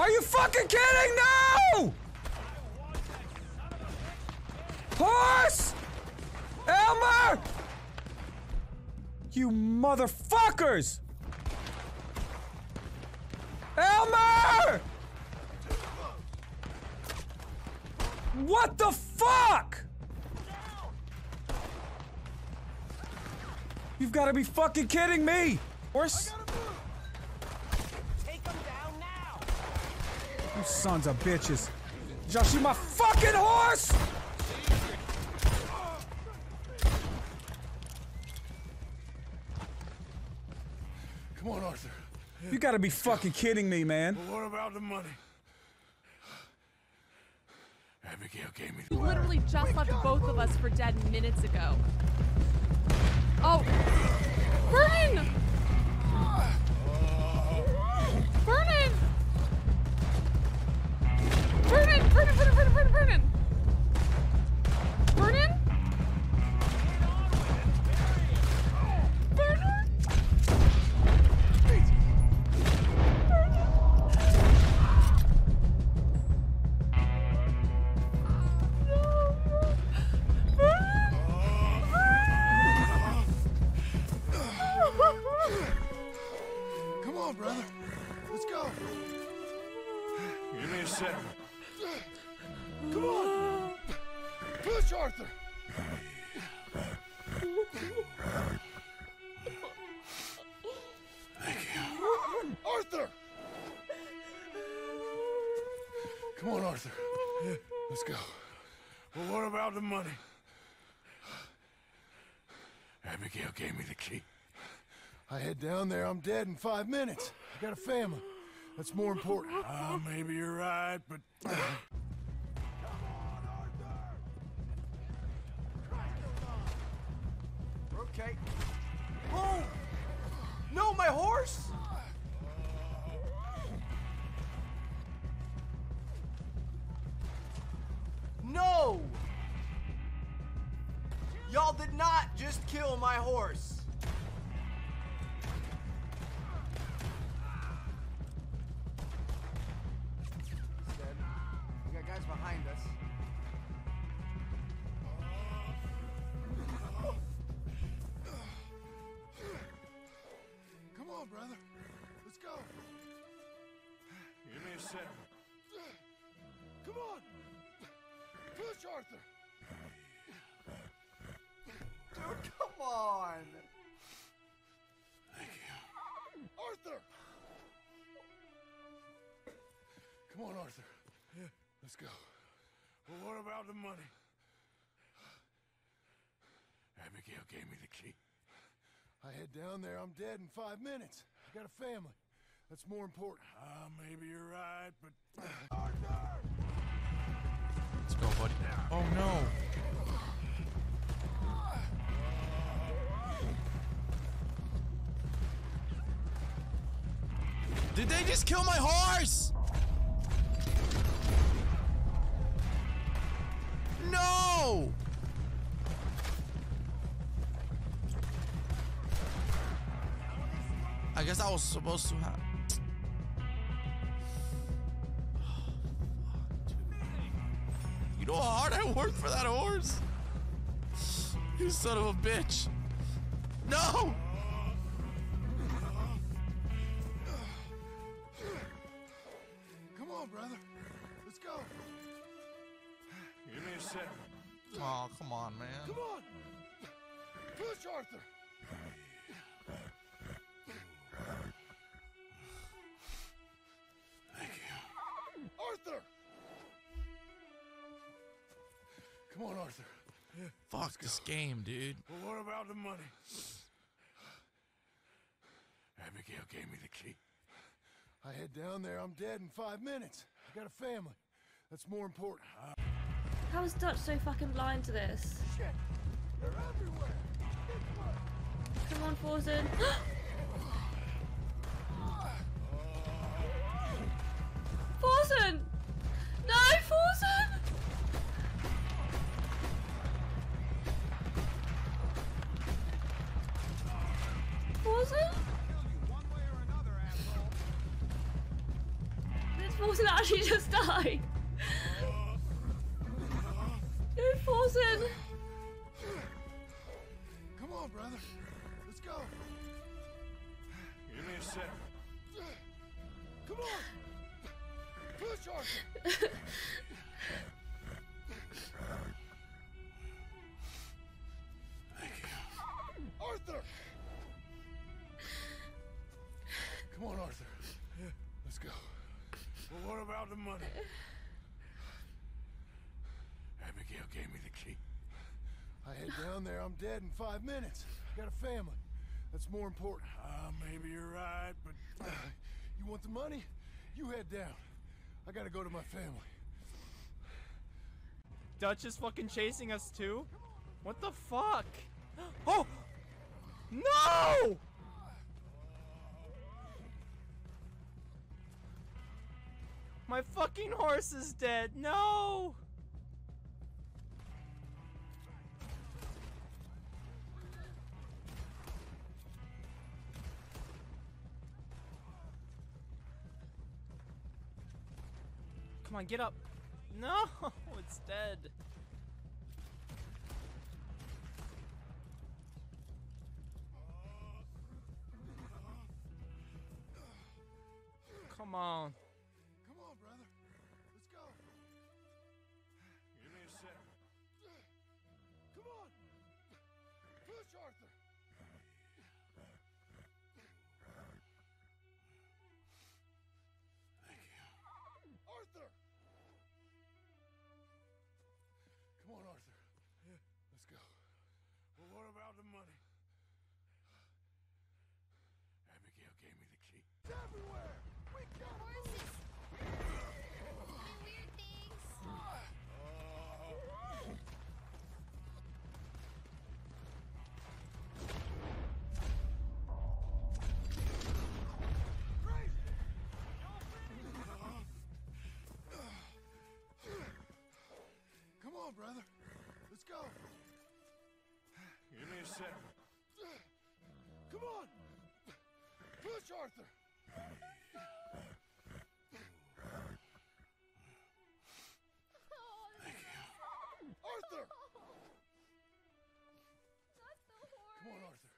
Are you fucking kidding? No! Horse! Elmer! You motherfuckers! Elmer! What the fuck? You've got to be fucking kidding me! Horse? Sons of bitches. Did y'all shoot my fucking horse? Come on, Arthur. You gotta be fucking kidding me, man. What about the money? Abigail gave me You literally just left both of us for dead minutes ago. Oh. Vernon! Vernon! Vernon, Vernon, Vernon, Vernon, Vernon! Thank you. Arthur! Come on, Arthur. Let's go. Well, what about the money? Abigail gave me the key. I head down there, I'm dead in five minutes. I got a family. That's more important. Uh, maybe you're right, but. Okay. No, my horse! No! Y'all did not just kill my horse! Arthur. Dude, come on! Thank you. Arthur! Come on, Arthur. Let's go. Well, what about the money? Abigail gave me the key. I head down there, I'm dead in five minutes. I got a family. That's more important. Uh, maybe you're right, but. Arthur! Go, buddy. Oh no. Did they just kill my horse? No! I guess I was supposed to have. Know how hard for that horse? You son of a bitch. No! Come on, brother. Let's go. Give me a second. Oh, come on, man. Come on. Push, Arthur. Thank you. Arthur! Come on, Arthur. Fuck this game, dude. Well, what about the money? Abigail gave me the key. I head down there, I'm dead in five minutes. I got a family. That's more important. How is Dutch so fucking blind to this? Shit! They're everywhere! Come on, Forsen. Forsen! Forsen? It's Forsen actually just died? Did Forsen? Come on, brother. Let's go. Give me a sec. Come on. Push, Arthur. Well, what about the money? Abigail gave me the key. I head down there, I'm dead in five minutes. Got a family. That's more important. Ah, maybe you're right, but uh, you want the money? You head down. I gotta go to my family. Dutch is fucking chasing us too? What the fuck? Oh! No! My fucking horse is dead. No! Come on, get up. No, it's dead. Come on. Push, Arthur. Thank you. Arthur! Come on, Arthur. Yeah. Let's go. Well, what about the money? Abigail gave me the key. It's everywhere! Brother. Let's go. Give me a sec. Come on. Push, Arthur. Thank you. Arthur! Not the horse. Come on, Arthur.